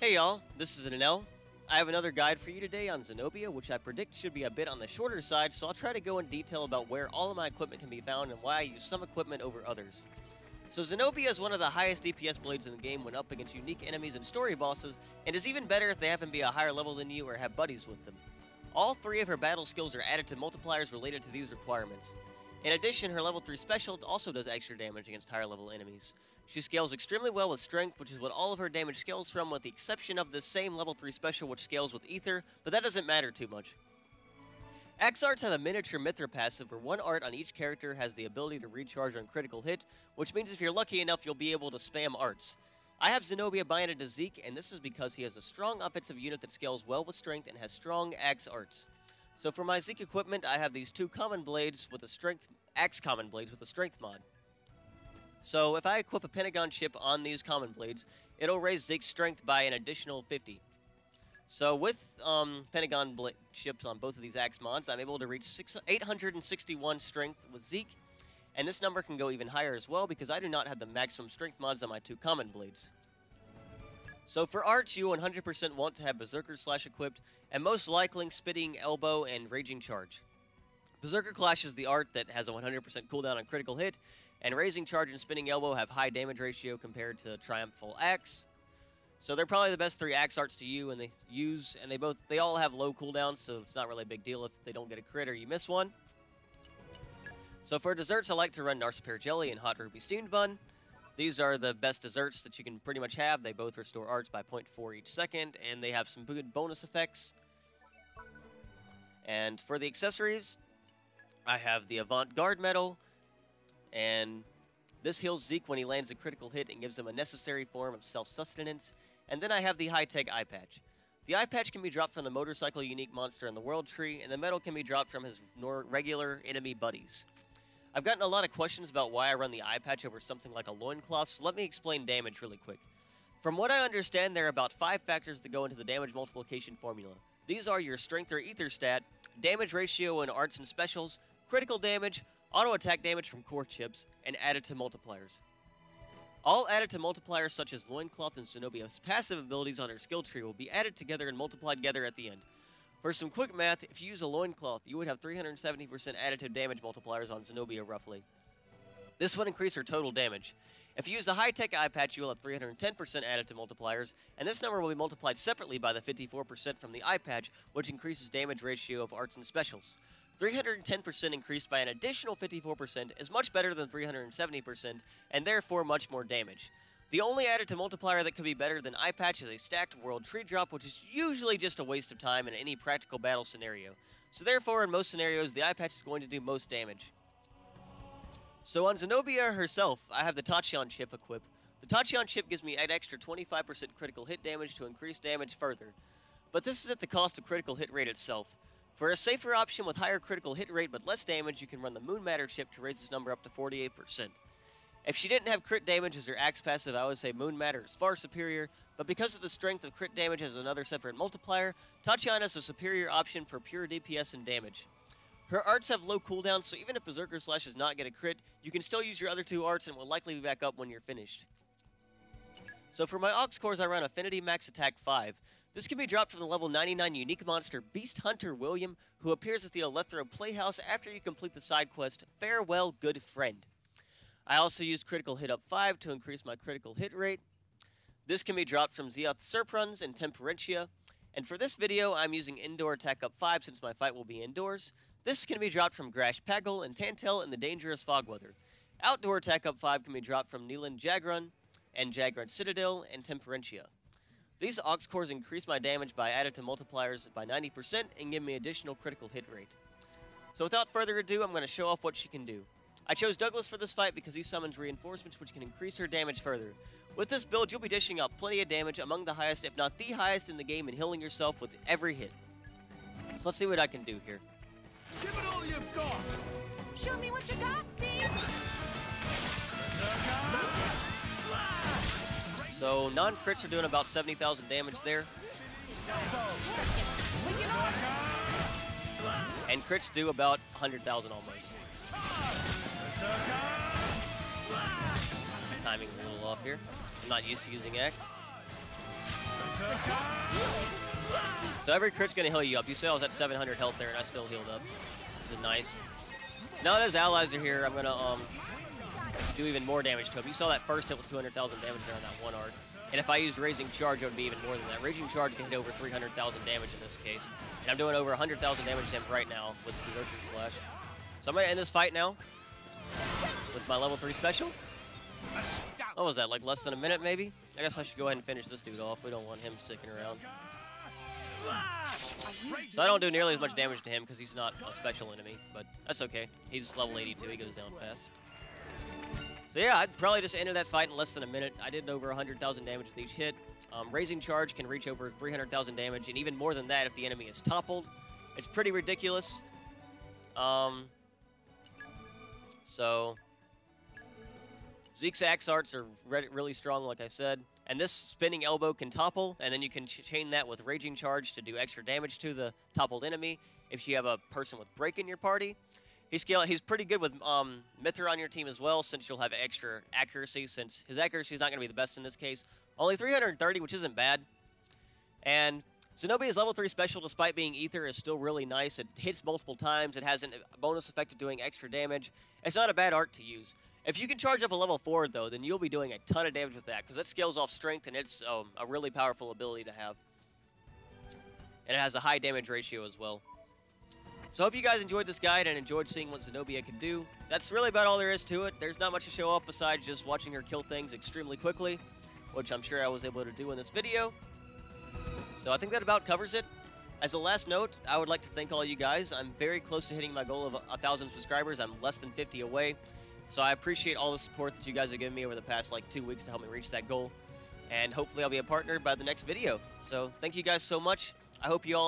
Hey y'all, this is Enel. I have another guide for you today on Zenobia, which I predict should be a bit on the shorter side, so I'll try to go in detail about where all of my equipment can be found and why I use some equipment over others. So Zenobia is one of the highest DPS blades in the game when up against unique enemies and story bosses, and is even better if they happen to be a higher level than you or have buddies with them. All three of her battle skills are additive multipliers related to these requirements. In addition, her level 3 special also does extra damage against higher level enemies. She scales extremely well with strength, which is what all of her damage scales from, with the exception of the same level 3 special which scales with ether, but that doesn't matter too much. Axe arts have a miniature Mythra passive where one art on each character has the ability to recharge on critical hit, which means if you're lucky enough you'll be able to spam arts. I have Zenobia binded to Zeke, and this is because he has a strong offensive unit that scales well with strength and has strong axe arts. So for my Zeke equipment, I have these two common blades with a strength axe common blades with a strength mod. So if I equip a Pentagon chip on these common blades, it'll raise Zeke's strength by an additional 50. So with um, Pentagon chips on both of these axe mods, I'm able to reach six, 861 strength with Zeke, and this number can go even higher as well because I do not have the maximum strength mods on my two common blades. So for arts, you 100% want to have Berserker Slash equipped, and most likely Spinning Elbow and Raging Charge. Berserker Slash is the art that has a 100% cooldown on critical hit, and Raging Charge and Spinning Elbow have high damage ratio compared to Triumphal Axe. So they're probably the best three axe arts to you and they use, and they both they all have low cooldowns, so it's not really a big deal if they don't get a crit or you miss one. So for desserts, I like to run Narcipear Jelly and Hot Ruby Steamed Bun. These are the best desserts that you can pretty much have. They both restore arts by 0.4 each second, and they have some good bonus effects. And for the accessories, I have the Avant-Garde medal, and this heals Zeke when he lands a critical hit and gives him a necessary form of self-sustenance. And then I have the high-tech eye patch. The eye patch can be dropped from the motorcycle unique monster in the world tree, and the medal can be dropped from his regular enemy buddies. I've gotten a lot of questions about why I run the eye patch over something like a loincloth, so let me explain damage really quick. From what I understand, there are about five factors that go into the damage multiplication formula. These are your strength or ether stat, damage ratio in arts and specials, critical damage, auto attack damage from core chips, and additive multipliers. All additive multipliers such as Loincloth and Zenobia's passive abilities on her skill tree will be added together and multiplied together at the end. For some quick math, if you use a Loincloth, you would have 370% additive damage multipliers on Zenobia roughly. This would increase her total damage. If you use the high-tech eye patch, you will have 310% additive multipliers, and this number will be multiplied separately by the 54% from the eye patch, which increases damage ratio of arts and specials. 310% increased by an additional 54% is much better than 370%, and therefore much more damage. The only additive multiplier that could be better than Eye Patch is a stacked World Tree Drop, which is usually just a waste of time in any practical battle scenario. So therefore, in most scenarios, the Eye Patch is going to do most damage. So on Zenobia herself, I have the Tachyon chip equipped. The Tachyon chip gives me an extra 25% critical hit damage to increase damage further. But this is at the cost of critical hit rate itself. For a safer option with higher critical hit rate but less damage, you can run the Moon Matter chip to raise this number up to 48%. If she didn't have crit damage as her axe passive, I would say Moon Matter is far superior, but because of the strength of crit damage as another separate multiplier, Tachyon is a superior option for pure DPS and damage. Her arts have low cooldowns, so even if Berserker Slash does not get a crit, you can still use your other two arts and will likely be back up when you're finished. So for my Aux cores, I run Affinity Max Attack 5. This can be dropped from the level 99 unique monster Beast Hunter William, who appears at the Elethro Playhouse after you complete the side quest Farewell Good Friend. I also use Critical Hit Up 5 to increase my critical hit rate. This can be dropped from Zeoth Serpruns and Temperantia. And for this video, I'm using Indoor Attack Up 5 since my fight will be indoors. This can be dropped from Grash Pagel and Tantal in the Dangerous Fog Weather. Outdoor Attack Up 5 can be dropped from Neelan Jagrun and Jagrun Citadel and Temperantia. These Aux cores increase my damage by additive multipliers by 90% and give me additional critical hit rate. So without further ado, I'm going to show off what she can do. I chose Douglas for this fight because he summons reinforcements which can increase her damage further. With this build, you'll be dishing out plenty of damage, among the highest, if not the highest in the game, and healing yourself with every hit. So let's see what I can do here. Give it all you've got! Show me what you got, Steve! So non-crits are doing about 70,000 damage there. And crits do about 100,000 almost. Timing's a little off here. I'm not used to using X. So every crit's gonna heal you up. You see I was at 700 health there and I still healed up. Which is nice. So now that his allies are here, I'm gonna um do even more damage to him. You saw that first hit was 200,000 damage there on that one arc. And if I used Raging Charge, it would be even more than that. Raging Charge can hit over 300,000 damage in this case. And I'm doing over 100,000 damage to him right now with Berserker Slash. So I'm going to end this fight now with my level 3 special. What was that, like less than a minute maybe? I guess I should go ahead and finish this dude off. We don't want him sticking around. So I don't do nearly as much damage to him because he's not a special enemy, but that's okay. He's level 82, he goes down fast. So yeah, I'd probably just enter that fight in less than a minute. I did over 100,000 damage with each hit. Um, Raging Charge can reach over 300,000 damage, and even more than that if the enemy is toppled. It's pretty ridiculous. Um, so, Zeke's axe arts are re really strong, like I said. And this spinning elbow can topple, and then you can ch chain that with Raging Charge to do extra damage to the toppled enemy if you have a person with Break in your party. He's. He's pretty good with um, Mythra on your team as well, since you'll have extra accuracy. Since his accuracy is not going to be the best in this case, only 330, which isn't bad. And Zenobia's level 3 special, despite being Ether, is still really nice. It hits multiple times. It has a bonus effect of doing extra damage. It's not a bad art to use. If you can charge up a level 4, though, then you'll be doing a ton of damage with that, because that scales off strength, and it's um, a really powerful ability to have. And it has a high damage ratio as well. So I hope you guys enjoyed this guide and enjoyed seeing what Zenobia can do. That's really about all there is to it. There's not much to show off besides just watching her kill things extremely quickly, which I'm sure I was able to do in this video. So I think that about covers it. As a last note, I would like to thank all you guys. I'm very close to hitting my goal of 1,000 subscribers. I'm less than 50 away. So I appreciate all the support that you guys have given me over the past like two weeks to help me reach that goal. And hopefully I'll be a partner by the next video. So thank you guys so much. I hope you all